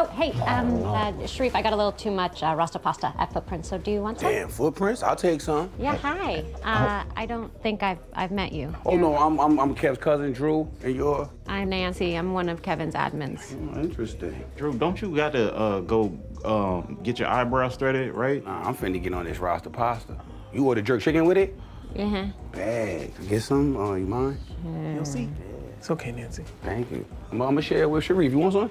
Oh, hey, um, uh, Sharif, I got a little too much uh, Rasta pasta at Footprints. so do you want some? Damn, footprints? I'll take some. Yeah, hi. Uh, I don't think I've, I've met you. Oh, no, I'm, I'm, I'm Kev's cousin, Drew, and you're... I'm Nancy. I'm one of Kevin's admins. Oh, interesting. Drew, don't you got to uh, go um, get your eyebrows threaded, right? Nah, I'm finna get on this Rasta pasta. You order jerk chicken with it? Yeah. Bag. Get some? Uh, you mind? You'll see. It's okay, Nancy. Thank you. I'm, I'm gonna share it with Sharif. You want some?